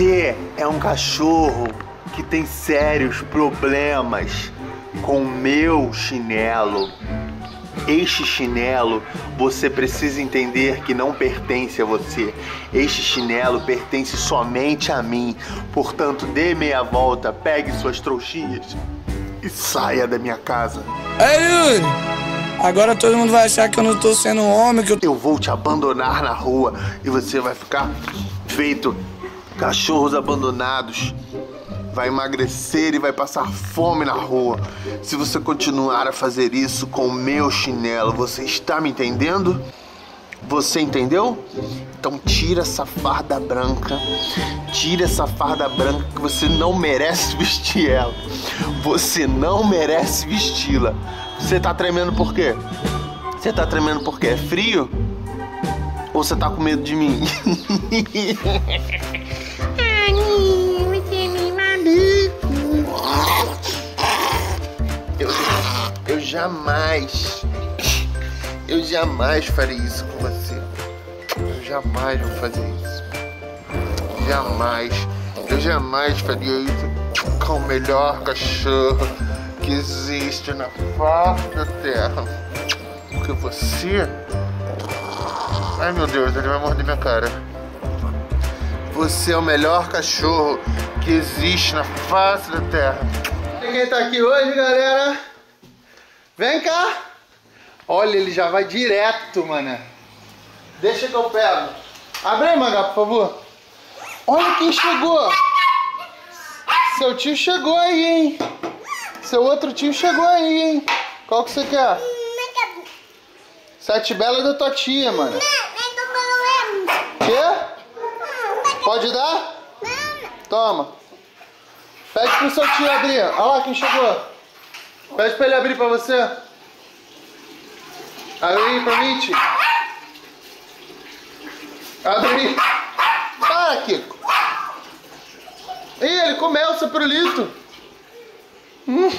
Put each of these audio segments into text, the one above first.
Você é um cachorro que tem sérios problemas com o meu chinelo. Este chinelo você precisa entender que não pertence a você. Este chinelo pertence somente a mim. Portanto, dê meia volta, pegue suas trouxinhas e saia da minha casa. Ei, Yuri! Agora todo mundo vai achar que eu não tô sendo um homem, que eu... Eu vou te abandonar na rua e você vai ficar feito cachorros abandonados. Vai emagrecer e vai passar fome na rua. Se você continuar a fazer isso com o meu chinelo, você está me entendendo? Você entendeu? Então tira essa farda branca. Tira essa farda branca que você não merece vestir ela. Você não merece vesti-la. Você tá tremendo por quê? Você tá tremendo porque é frio? Ou você tá com medo de mim? jamais, eu jamais farei isso com você. Eu jamais vou fazer isso. Jamais, eu jamais faria isso com o melhor cachorro que existe na face da terra. Porque você. Ai meu Deus, ele vai morder minha cara. Você é o melhor cachorro que existe na face da terra. Quem tá aqui hoje, galera? Vem cá! Olha, ele já vai direto, mano. Deixa que eu pego. Abre aí, Magá, por favor. Olha quem chegou. Seu tio chegou aí, hein? Seu outro tio chegou aí, hein? Qual que você quer? Sete Bela da tua tia, mano. Quê? Pode dar? Toma. Pede pro seu tio abrir. Olha lá quem chegou. Pede pra ele abrir pra você. Abre aí pra mim, tio. Abre aí. Para, Kiko. Ih, ele comeu o seu pirulito. Hum.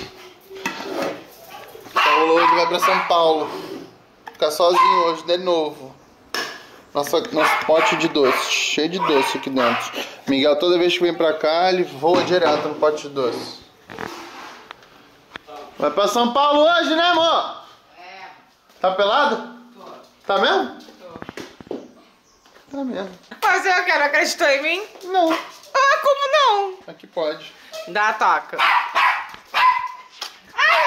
Paulo hoje vai pra São Paulo. Ficar sozinho hoje de novo. Nossa, nosso pote de doce, cheio de doce aqui dentro. Miguel, toda vez que vem pra cá, ele voa direto no pote de doce. Vai pra São Paulo hoje, né, amor? É. Tá pelado? Tô. Tá mesmo? Tô. Tá mesmo. Mas eu quero acreditou em mim? Não. Ah, como não? Aqui pode. Dá a toca. Ai,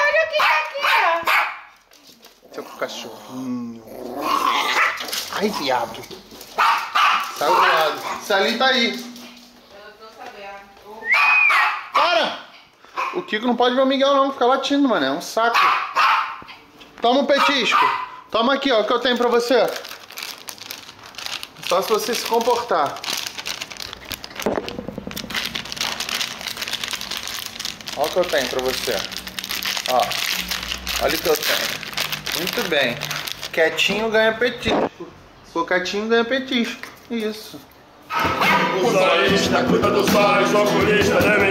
olha o que tá aqui, ó. Seu cachorrinho. Ai, viado. Saiu do lado. Salim tá aí. Eu tô sabendo. Para! O Kiko não pode ver o Miguel não, fica latindo, mano. É um saco. Toma um petisco. Toma aqui, ó, o que eu tenho pra você. Só se você se comportar. Olha o que eu tenho pra você. Ó. Olha o que eu tenho. Muito bem. Quietinho ganha petisco. Ficou quietinho ganha petisco. Isso. O solista, cuida do sol, o oculista, né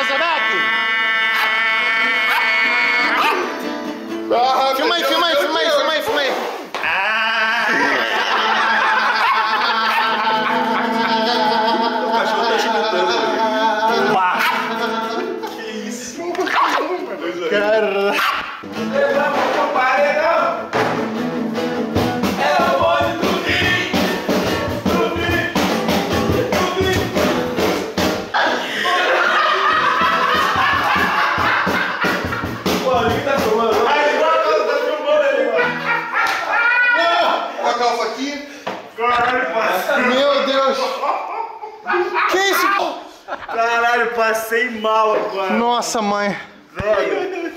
Elizabeth. passei mal agora. Nossa, mãe. Velho.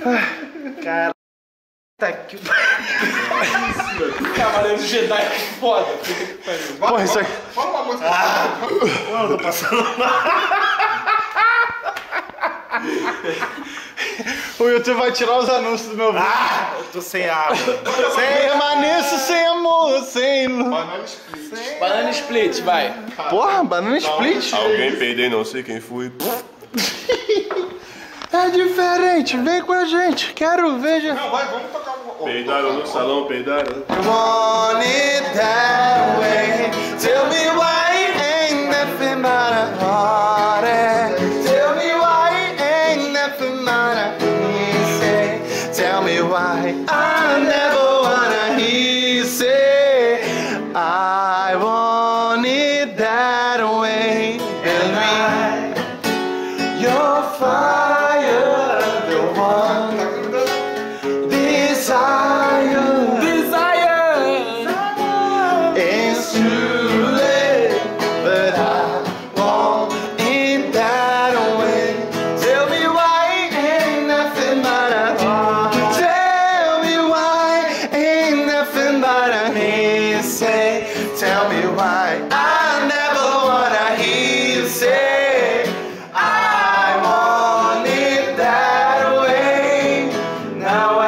Cara. Tá que Cavaleiro Jedi, que foda. Porra, isso aqui. Fala uma música. Ah, eu tô passando O YouTube vai tirar os anúncios do meu vídeo. Ah, eu tô sem água. sem, permaneço sem amor, sem... Banana split. Banana split, vai. Porra, banana split. Alguém peidei, não sei quem foi. é diferente, vem com a gente, quero ver. Já. Não, vai, vamos tocar alguma coisa. Peidaram no salão, peidaram. Né? Morning!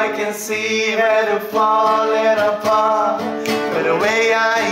I can see her to fall apart. But the way I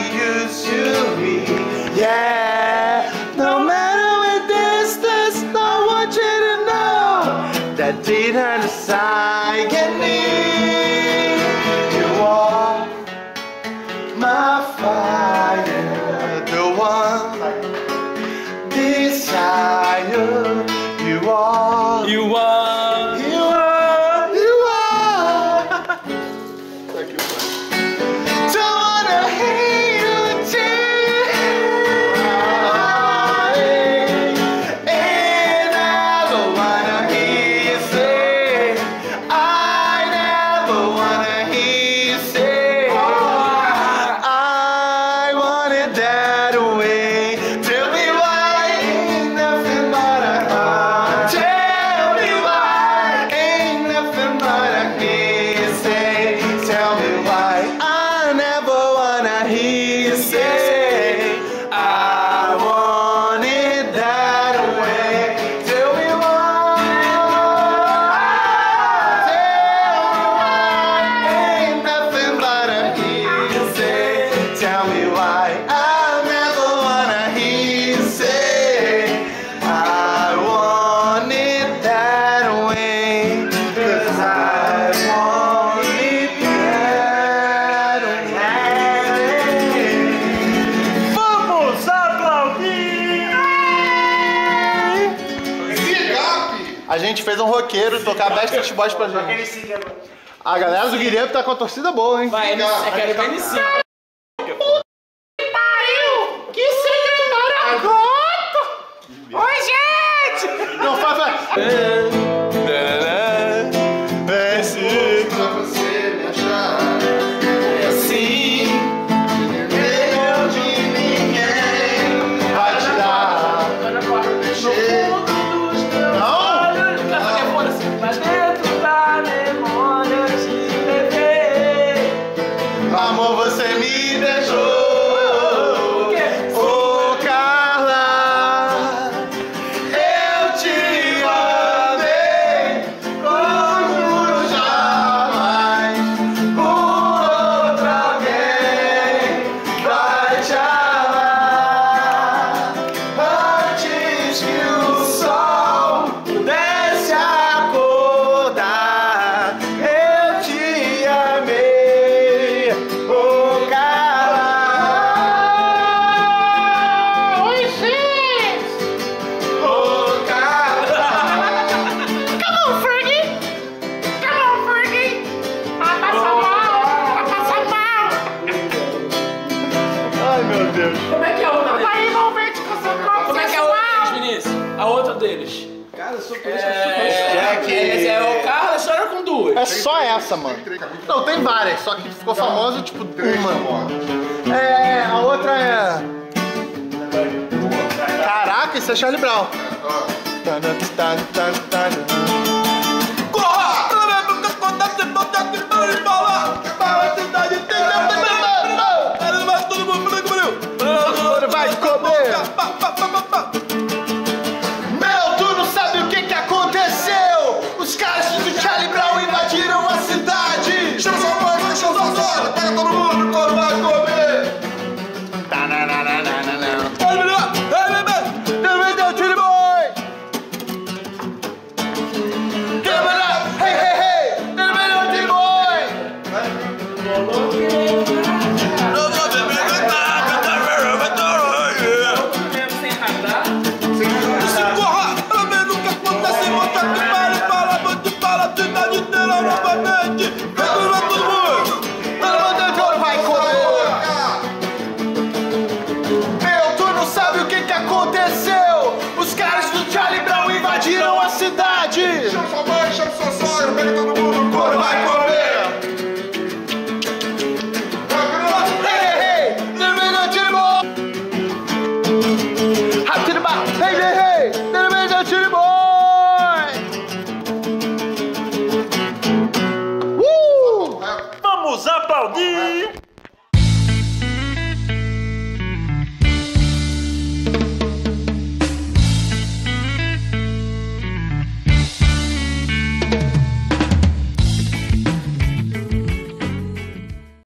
gente fez um roqueiro tocar Backstreet Boys pra gente. A galera do Guilherme tá com a torcida boa, hein? Vai, não, é que era que Pariu! Que secretário agora! Oi, gente! Não, faz, faz. Amor, você me deixou. É só essa, mano. Não, tem várias, só que ficou famosa, tipo, uma. É, a outra é. Caraca, isso é Charlie Brown.